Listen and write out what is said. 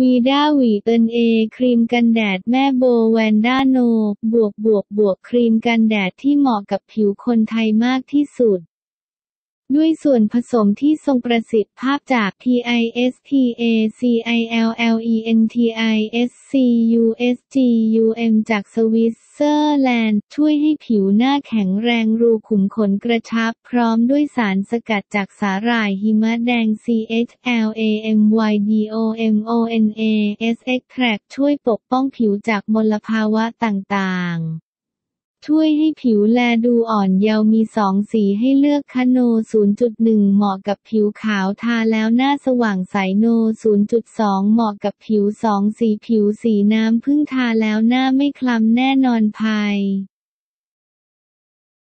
วีด้าหวีเอินเอ ครีมกันแดดแม่โบแวนด้าโน บวกบวกบวกครีมกันแดดที่เหมาะกับผิวคนไทยมากที่สุด ด้วยส่วนผสมที่ทรงประสิทธิภาพจาก PISTACILLENTISCUSGUM จากสวิตเซอร์แลนด์ ช่วยให้ผิวหน้าแข็งแรงรูขุมขนกระชับ พร้อมด้วยสารสกัดจากสาหร่ายหิมะแดง CHLAMYDOMONAS Extract ช่วยปกป้องผิวจากมลภาวะต่างๆ ช่วยให้ผิวแลดูอ่อนเยาว์มีสองสีให้เลือกคะโน 0.1 เหมาะกับผิวขาวทาแล้วหน้าสว่างใสโน 0.2 เหมาะกับผิวสองสีผิวสีน้ำพึ่งทาแล้วหน้าไม่คล้ำแน่นอนภัย